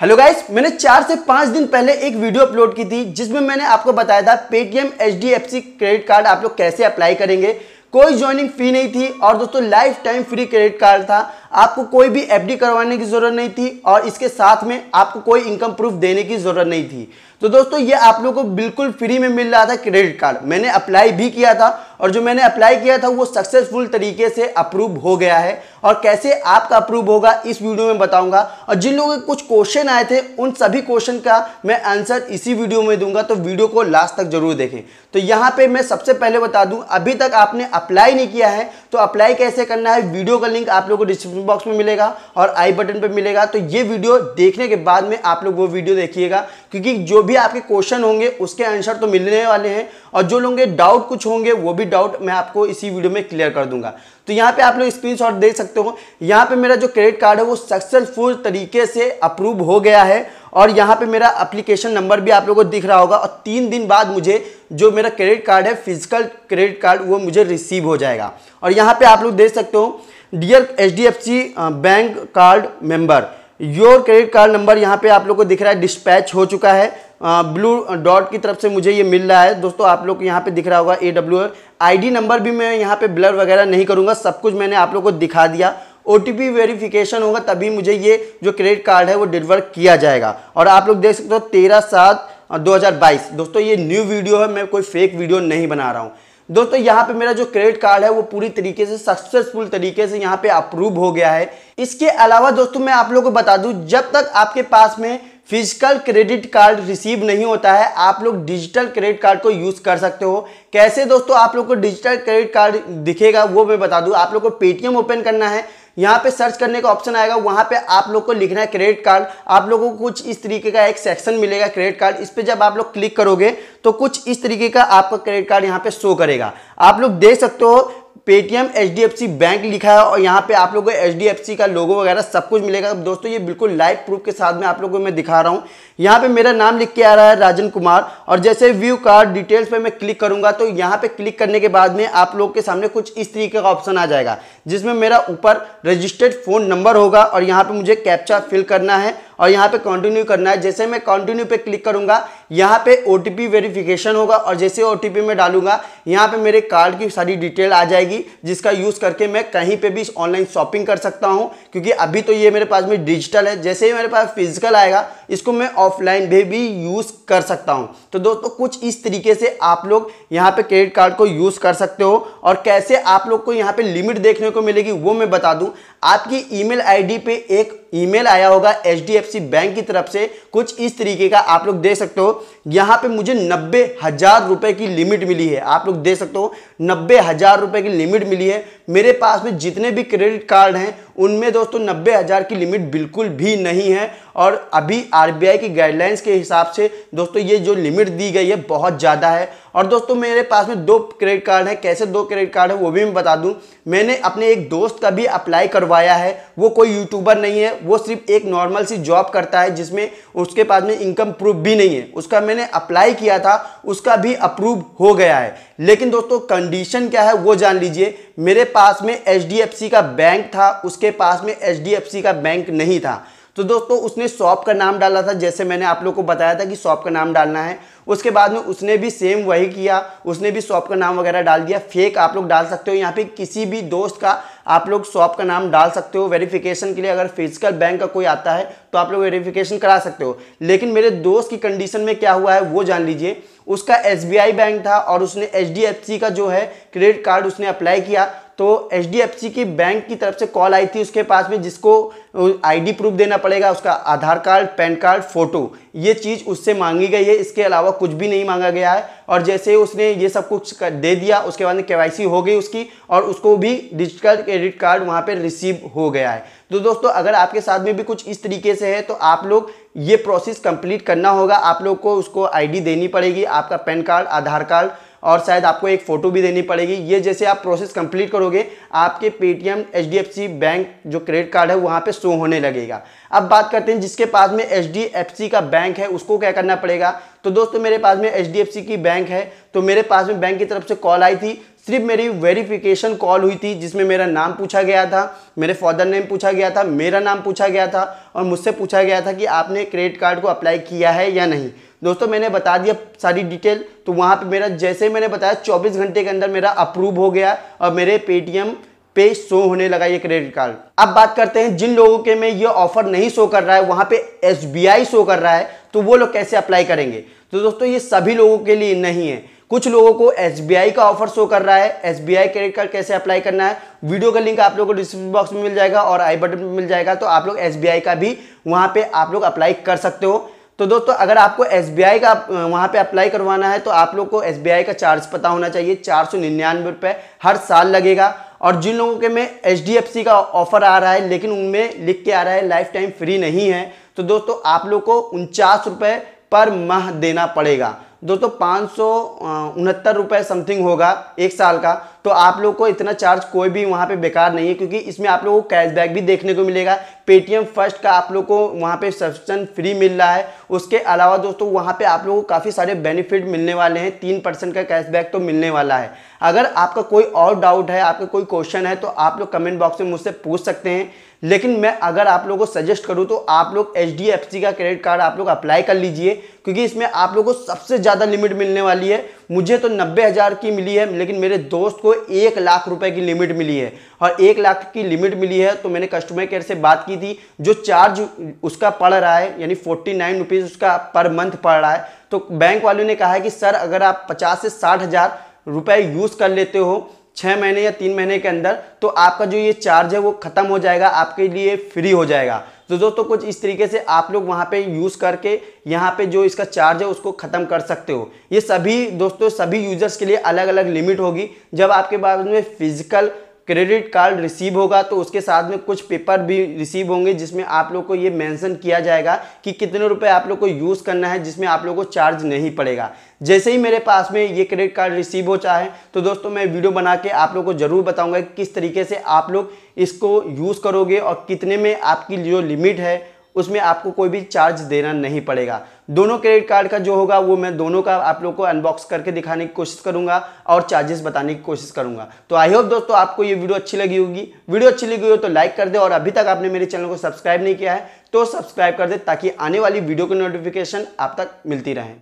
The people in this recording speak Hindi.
हेलो गाइस मैंने चार से पाँच दिन पहले एक वीडियो अपलोड की थी, जिसमें मैंने आपको बताया था पेटीएम एचडीएफसी क्रेडिट कार्ड आप लोग कैसे अप्लाई करेंगे। कोई ज्वाइनिंग फ़ी नहीं थी और दोस्तों life time free credit card था। आपको कोई भी एफडी करवाने की ज़रूरत नहीं थी और इसके साथ में आपको कोई इनकम प्रूफ देने की ज़रूरत नहीं थी। तो दोस्तों, ये आप लोगों को बिल्कुल फ्री में मिल रहा था क्रेडिट कार्ड मैंने अप्लाई भी किया था और जो मैंने अप्लाई किया था, वो सक्सेसफुल तरीके से अप्रूव हो गया है। और कैसे आपका अप्रूव होगा, इस वीडियो में बताऊँगा। और जिन लोगों के कुछ क्वेश्चन आए थे, उन सभी क्वेश्चन का मैं आंसर इसी वीडियो में दूँगा तो वीडियो को लास्ट तक ज़रूर देखें। तो यहाँ पे मैं सबसे पहले बता दूँ, अभी तक आपने अप्लाई नहीं किया है तो अप्लाई कैसे करना है वीडियो का लिंक आप लोगों को डिस्क्रिप्शन बॉक्स में मिलेगा और आई बटन पर मिलेगा। तो ये वीडियो देखने के बाद में आप लोग वो वीडियो देखिएगा, क्योंकि जो भी आपके क्वेश्चन होंगे, उसके आंसर तो मिलने वाले हैं और जो लोगों के डाउट कुछ होंगे, वो भी डाउट मैं आपको इसी वीडियो में क्लियर कर दूँगा। तो यहाँ पे आप लोग स्क्रीनशॉट देख सकते हो। यहाँ पे मेरा जो क्रेडिट कार्ड है, वो सक्सेसफुल तरीके से अप्रूव हो गया है और यहाँ पे मेरा एप्लीकेशन नंबर भी आप लोगों को दिख रहा होगा और तीन दिन बाद मुझे जो मेरा क्रेडिट कार्ड है फ़िज़िकल क्रेडिट कार्ड वो मुझे रिसीव हो जाएगा। और यहाँ पे आप लोग देख सकते हो dear HDFC bank card member your credit card number यहाँ पे आप लोग को दिख रहा है डिस्पैच हो चुका है। ब्लू डॉट की तरफ़ से मुझे ये मिल रहा है। दोस्तों, आप लोग को यहाँ पे दिख रहा होगा ए डब्ल्यू आई नंबर भी मैं यहाँ पे ब्लर वगैरह नहीं करूँगा, सब कुछ मैंने आप लोग को दिखा दिया। ओ वेरिफिकेशन होगा, तभी मुझे ये जो क्रेडिट कार्ड है, वो डिलीवर किया जाएगा। और आप लोग देख सकते हो, तेरह सात दो दोस्तों, ये न्यू वीडियो है, मैं कोई फेक वीडियो नहीं बना रहा हूँ। दोस्तों, यहाँ पे मेरा जो क्रेडिट कार्ड है, वो पूरी तरीके से सक्सेसफुल तरीके से यहाँ पे अप्रूव हो गया है। इसके अलावा दोस्तों, मैं आप लोगों को बता दूँ, जब तक आपके पास में फ़िज़िकल क्रेडिट कार्ड रिसीव नहीं होता है, आप लोग डिजिटल क्रेडिट कार्ड को यूज़ कर सकते हो। कैसे दोस्तों, आप लोग को डिजिटल क्रेडिट कार्ड दिखेगा, वो मैं बता दूँ। आप लोग को पेटीएम ओपन करना है यहाँ पे सर्च करने का ऑप्शन आएगा, वहाँ पे आप लोग को लिखना है क्रेडिट कार्ड आप लोगों को कुछ इस तरीके का एक सेक्शन मिलेगा क्रेडिट कार्ड इस पर जब आप लोग क्लिक करोगे तो कुछ इस तरीके का आपका क्रेडिट कार्ड यहाँ पे शो करेगा। आप लोग देख सकते हो पेटीएम, एचडीएफसी बैंक लिखा है और यहाँ पे आप लोगों को एचडीएफसी का लोगो वगैरह सब कुछ मिलेगा। दोस्तों, ये बिल्कुल लाइव प्रूफ के साथ में आप लोगों को मैं दिखा रहा हूँ। यहाँ पे मेरा नाम लिख के आ रहा है राजन कुमार और जैसे व्यू कार्ड डिटेल्स पे मैं क्लिक करूँगा तो यहाँ पे क्लिक करने के बाद में आप लोग के सामने कुछ इस तरीके का ऑप्शन आ जाएगा, जिसमें मेरा ऊपर रजिस्टर्ड फ़ोन नंबर होगा और यहाँ पे मुझे कैप्चा फिल करना है। और यहाँ पे कंटिन्यू करना है। जैसे मैं कंटिन्यू पे क्लिक करूँगा यहाँ पे ओटीपी वेरिफिकेशन होगा और जैसे ओ टी मैं डालूँगा यहाँ पे मेरे कार्ड की सारी डिटेल आ जाएगी जिसका यूज़ करके मैं कहीं पे भी ऑनलाइन शॉपिंग कर सकता हूँ क्योंकि अभी तो ये मेरे पास में डिजिटल है। जैसे ही मेरे पास फ़िज़िकल आएगा इसको मैं ऑफलाइन भी, भी यूज़ कर सकता हूँ। तो दोस्तों कुछ इस तरीके से आप लोग यहाँ पे क्रेडिट कार्ड को यूज़ कर सकते हो और कैसे आप लोग को यहाँ पे लिमिट देखने को मिलेगी वो मैं बता दूँ। आपकी ईमेल आईडी पे एक ईमेल आया होगा, एचडीएफसी बैंक की तरफ़ से। कुछ इस तरीके का आप लोग देख सकते हो। यहाँ पे मुझे नब्बे हज़ार रुपये की लिमिट मिली है। आप लोग देख सकते हो, नब्बे हज़ार रुपये की लिमिट मिली है। मेरे पास में जितने भी क्रेडिट कार्ड हैं, उनमें दोस्तों नब्बे हज़ार की लिमिट बिल्कुल भी नहीं है। और अभी आरबीआई की गाइडलाइंस के हिसाब से दोस्तों ये जो लिमिट दी गई है, बहुत ज़्यादा है। और दोस्तों मेरे पास में दो क्रेडिट कार्ड है। कैसे दो क्रेडिट कार्ड है, वो भी मैं बता दूँ। मैंने अपने एक दोस्त का भी अप्लाई करवाया है। वो कोई यूट्यूबर नहीं है। वो सिर्फ़ एक नॉर्मल सी जॉब करता है, जिसमें उसके पास में इनकम प्रूफ भी नहीं है। उसका मैंने अप्लाई किया था, उसका भी अप्रूव हो गया है। लेकिन दोस्तों कंडीशन क्या है वो जान लीजिए। मेरे पास में एच का बैंक था, उसके पास में एच का बैंक नहीं था। तो दोस्तों, उसने शॉप का नाम डाला था, जैसे मैंने आप लोग को बताया था कि शॉप का नाम डालना है। उसके बाद में उसने भी सेम वही किया, उसने भी शॉप का नाम वगैरह डाल दिया। फेक आप लोग डाल सकते हो। यहाँ पे किसी भी दोस्त का आप लोग शॉप का नाम डाल सकते हो। वेरिफिकेशन के लिए अगर फ़िज़िकल बैंक का कोई आता है तो आप लोग वेरिफिकेशन करा सकते हो। लेकिन मेरे दोस्त की कंडीशन में क्या हुआ है, वो जान लीजिए। उसका एसबीआई बैंक था और उसने एचडीएफसी का जो है क्रेडिट कार्ड उसने अप्लाई किया। तो HDFC की बैंक की तरफ़ से कॉल आई थी उसके पास में, जिसको आईडी प्रूफ देना पड़ेगा, उसका Aadhaar card, PAN card photo ये चीज़ उससे मांगी गई है, इसके अलावा कुछ भी नहीं मांगा गया है। और जैसे उसने ये सब कुछ दे दिया, उसके बाद में के हो गई उसकी, और उसको भी डिजिटल क्रेडिट कार्ड वहाँ पर रिसीव हो गया है। तो दोस्तों, अगर आपके साथ में भी कुछ इस तरीके से है तो आप लोग ये प्रोसेस कंप्लीट करना होगा। आप लोग को उसको आईडी देनी पड़ेगी, आपका पैन कार्ड, आधार कार्ड और शायद आपको एक फ़ोटो भी देनी पड़ेगी। ये जैसे आप प्रोसेस कंप्लीट करोगे, आपके पेटीएम एचडीएफसी बैंक जो क्रेडिट कार्ड है, वहाँ पे शो होने लगेगा। अब बात करते हैं जिसके पास में एचडीएफसी का बैंक है, उसको क्या करना पड़ेगा? तो दोस्तों, मेरे पास में HDFC की बैंक है तो मेरे पास में बैंक की तरफ़ से कॉल आई थी। सिर्फ़ मेरी वेरिफिकेशन कॉल हुई थी, जिसमें मेरा नाम पूछा गया था, मेरे फादर नेम पूछा गया था, मेरा नाम पूछा गया था, और मुझसे पूछा गया था कि आपने क्रेडिट कार्ड को अप्लाई किया है या नहीं। दोस्तों, मैंने बता दिया सारी डिटेल तो वहाँ पे मेरा, जैसे ही मैंने बताया 24 घंटे के अंदर मेरा अप्रूव हो गया, और मेरे पेटीएम पे शो होने लगा ये क्रेडिट कार्ड अब बात करते हैं, जिन लोगों के में ये ऑफ़र नहीं शो कर रहा है, वहाँ पे एस शो कर रहा है तो वो लोग कैसे अप्लाई करेंगे? तो दोस्तों, ये सभी लोगों के लिए नहीं है। कुछ लोगों को एसबीआई का ऑफ़र शो कर रहा है। एसबीआई क्रेडिट कार्ड कैसे अप्लाई करना है? वीडियो का लिंक आप लोगों को डिस्क्रिप्शन बॉक्स में मिल जाएगा और आई बटन में मिल जाएगा। तो आप लोग एसबीआई का भी वहाँ पे आप लोग अप्लाई कर सकते हो। तो दोस्तों, अगर आपको एसबीआई का वहाँ पे अप्लाई करवाना है तो आप लोग को एसबीआई का चार्ज पता होना चाहिए। चार सौ निन्यानवे हर साल लगेगा। और जिन लोगों के में एचडीएफसी का ऑफ़र आ रहा है, लेकिन उनमें लिख के आ रहा है लाइफ टाइम फ्री नहीं है तो दोस्तों, आप लोग को उनचास रुपये पर माह देना पड़ेगा। दोस्तों, पाँच सौ उनहत्तर रुपये समथिंग होगा एक साल का। तो आप लोग को इतना चार्ज कोई भी वहाँ पे बेकार नहीं है, क्योंकि इसमें आप लोगों को कैशबैक भी देखने को मिलेगा। पेटीएम फ़र्स्ट का आप लोग को वहाँ पे सब्सक्रिप्शन फ्री मिल रहा है। उसके अलावा दोस्तों, वहाँ पे आप लोगों को काफ़ी सारे बेनिफिट मिलने वाले हैं। तीन परसेंट का कैशबैक तो मिलने वाला है। अगर आपका कोई और डाउट है, आपका कोई क्वेश्चन है तो आप लोग कमेंट बॉक्स में मुझसे पूछ सकते हैं। लेकिन मैं अगर आप लोगों को सजेस्ट करूँ तो आप लोग HDFC का क्रेडिट कार्ड आप लोग अप्लाई कर लीजिए, क्योंकि इसमें आप लोगों को सबसे ज़्यादा लिमिट मिलने वाली है। मुझे तो नब्बे हज़ार की मिली है, लेकिन मेरे दोस्त को एक लाख रुपए की लिमिट मिली है। और एक लाख की लिमिट मिली है तो मैंने कस्टमर केयर से बात की थी। जो चार्ज उसका पड़ रहा है, यानी फोर्टी नाइन रुपीज़ उसका पर मंथ पड़ रहा है तो बैंक वालों ने कहा है कि, सर, अगर आप पचास से साठ हज़ार रुपये यूज़ कर लेते हो छः महीने या तीन महीने के अंदर तो आपका जो ये चार्ज है, वो ख़त्म हो जाएगा, आपके लिए फ्री हो जाएगा। तो दोस्तों, कुछ इस तरीके से आप लोग वहाँ पे यूज़ करके यहाँ पे जो इसका चार्ज है उसको ख़त्म कर सकते हो। ये सभी दोस्तों, सभी यूज़र्स के लिए अलग अलग लिमिट होगी। जब आपके पास में फ़िज़िकल क्रेडिट कार्ड रिसीव होगा तो उसके साथ में कुछ पेपर भी रिसीव होंगे, जिसमें आप लोग को ये मेंशन किया जाएगा कि कितने रुपए आप लोग को यूज़ करना है, जिसमें आप लोग को चार्ज नहीं पड़ेगा। जैसे ही मेरे पास में ये क्रेडिट कार्ड रिसीव हो चाहे तो दोस्तों मैं वीडियो बना के आप लोग को ज़रूर बताऊँगा कि किस तरीके से आप लोग इसको यूज़ करोगे और कितने में आपकी जो लिमिट है, उसमें आपको कोई भी चार्ज देना नहीं पड़ेगा। दोनों क्रेडिट कार्ड का जो होगा, वो मैं दोनों का आप लोग को अनबॉक्स करके दिखाने की कोशिश करूँगा और चार्जेस बताने की कोशिश करूँगा। तो आई होप दोस्तों आपको ये वीडियो अच्छी लगी होगी। वीडियो अच्छी लगी हो तो लाइक कर दे और अभी तक आपने मेरे चैनल को सब्सक्राइब नहीं किया है तो सब्सक्राइब कर दे ताकि आने वाली वीडियो की नोटिफिकेशन आप तक मिलती रहे।